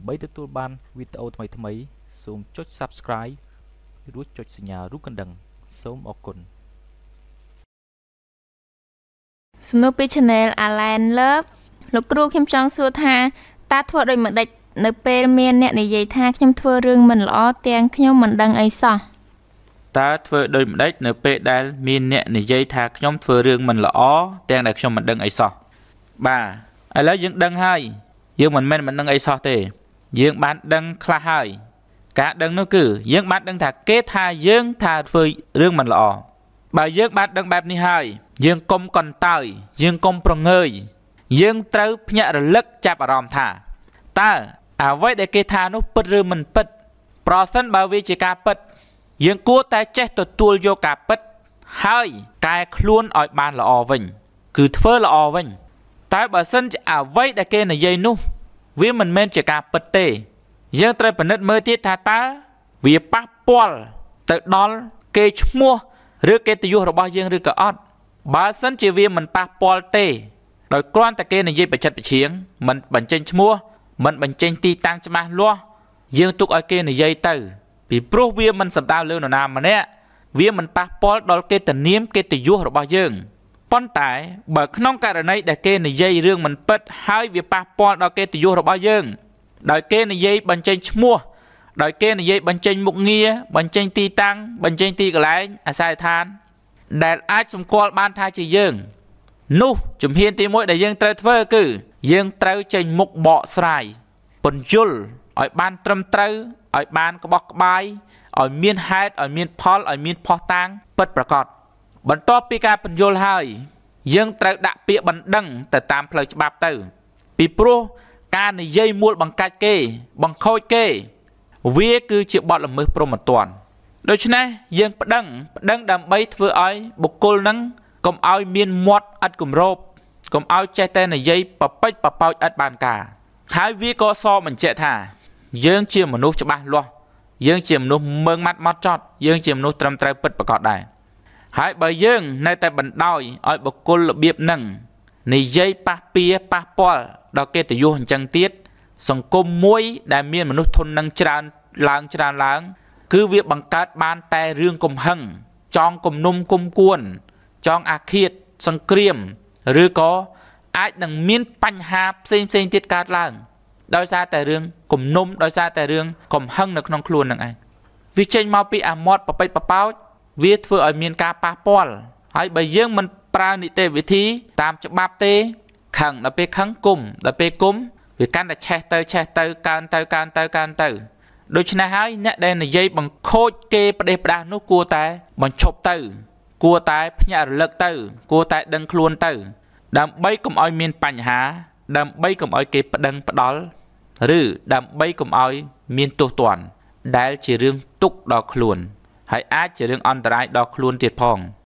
ដើម្បីទទួលបានវីដេអូថ្មីៗសូមចុច Subscribe រួចចុចសញ្ញារូបកណ្ដឹង សូមអរគុណសំណួរពី Channel Alan Love លោកគ្រូខ្ញុំចង់សួរថាតើធ្វើដូចម្ដេចនៅពេលមានអ្នកនិយាយថាខ្ញុំធ្វើរឿងមិនល្អទាំងខ្ញុំមិនដឹងអីសោះតើធ្វើដូចម្ដេចនៅពេលដែលមានអ្នកនិយាយថាខ្ញុំធ្វើរឿងមិនល្អទាំងដែលខ្ញុំមិនដឹងអីសោះបាទឥឡូវយើងដឹងហើយយើងមិនមែនមិនដឹងអីសោះទេ យើងបានដឹងខ្លះហើយ ការដឹងនោះគឺយើងបានដឹងថាគេថាយើងថាធ្វើរឿងមិនល្អបើយើងបានដឹងបែបនេះហើយយើងកុំកន្តើយយើងកុំប្រងើយយើងត្រូវភ្ញាក់រលឹកចាប់អារម្មណ៍ថាតើអ្វីដែលគេថានោះពិតឬមិនពិត ប្រសិនបើវាជាការពិត យើងគួរតែចេះទទួលយកការពិត ហើយកែខ្លួនឲ្យបានល្អវិញ គឺធ្វើល្អវិញ តែបើសិនជាអ្វីដែលគេនិយាយនោះ វាមិនមែនជាការពិតទេ យើងត្រូវពិនិត្យមើលទៀតថាតើវាប៉ះពាល់ទៅដល់គេឈ្មោះឬកិត្តិយសរបស់យើងឬក៏អត់បើសិនជាវាមិនប៉ះពាល់ទេដោយគ្រាន់តែគេនិយាយបច្ចិតបច្រៀងមិនបញ្ចេញឈ្មោះមិនបញ្ចេញទីតាំងច្បាស់លាស់យើងទុកឲ្យគេនិយាយទៅ ពីព្រោះវាមិនសំដៅលើនរណាម្នាក់វាមិនប៉ះពាល់ដល់កិត្តិនាមកិត្តិយសរបស់យើង ប៉ុន្តែបើក្នុងករណីដែលគេនិយាយរឿងមិនពិតហើយវាប៉ះពាល់ដល់កិត្តិយសរបស់យើង ដោយគេនិយាយបញ្ចេញឈ្មោះដោយគេនិយាយបញ្ចេញមុខងារបញ្ចេញទីតាំងបញ្ចេញទីកន្លែងអាស័យដ្ឋាន ដែលអាចសម្គាល់បានថាជាយើង នោះជំហានទី1ដែលយើងត្រូវធ្វើគឺ យើងត្រូវចេញមុខបកស្រាយពន្យល់ឲ្យបានត្រឹមត្រូវឲ្យបានក្បោះក្បាយឲ្យមានហេតុឲ្យមានផលឲ្យមានផុសតាងពិតប្រាកដ បន្ទាប់ពីការពន្យល់ហើយ យើងត្រូវដាក់ពាក្យបណ្ដឹងទៅតាមផ្លូវច្បាប់ទៅ ពីព្រោះការនិយាយមួលបង្កាច់គេ បង្ខូចគេ វាគឺជាបទល្មើសព្រហ្មទណ្ឌដូច្នេះយើងប្តឹងប្តឹងដើម្បីធ្វើឲ្យបុគ្គលនឹងកុំឲ្យមានមាត់ឥតគម្របកុំឲ្យចេះតែនិយាយប៉ពេចប៉ប៉ោចឥតបានការហើយវាក៏សបញ្ជាក់ថា យើងជាមនុស្សច្បាស់លាស់យើងជាមនុស្សមើងម៉ាត់ម៉ត់ចត់យើងជាមនុស្សត្រឹមត្រូវពិតប្រាកដដែរ ហើយបើយើងនៅតែបណ្ដោយឲ្យបុគ្គលរបៀបនឹងនិយាយប៉ះពៀប៉ះពាល់ដល់កិត្តិយសអញ្ចឹងទៀតសង្គមមួយដែលមានមនុស្សធន់នឹងច្រើនឡើងច្រើនឡើង គឺវាបង្កើតបានតែរឿងកំហឹងចងគំនុំគុំគួន ចងអាឃាតសង្គ្រាម ឬក៏អាចនឹងមានបញ្ហាផ្សេងផ្សេងទៀតកើតឡើង ដោយសារតែរឿងគំនុំដោយសារតែរឿងកំហឹងនៅក្នុងខ្លួននឹងឯងវាចេញមកពីអាមាត់ប្រពេចប្រប៉ោច វាធ្វើឲ្យមានការប៉ះពាល់ហើយបើយើងមិនប្រើនីតិវិធីតាមច្បាប់ទេខឹងដល់ពេលខឹងគុំដល់ពេលគុំវាកាន់តែឆេះទៅឆេះទៅកើនទៅកើនទៅកើនទៅដូច្នេះហើយអ្នកដែលនិយាយបង្ខូចគេប្រទេសផ្ដាស់នោះគួរតែបញ្ឈប់ទៅ គួរតែភ្ញាក់រលឹកទៅ គួរតែដឹងខ្លួនទៅ ដើម្បីកុំឲ្យមានបញ្ហា ដើម្បីកុំឲ្យគេប្តឹងផ្ដាល់ឬដើម្បីកុំឲ្យមានទោសទណ្ឌដែលជារឿងទុកដល់ខ្លួន ហើយអាចជារឿងអន្តរាយដល់ខ្លួនទៀតផង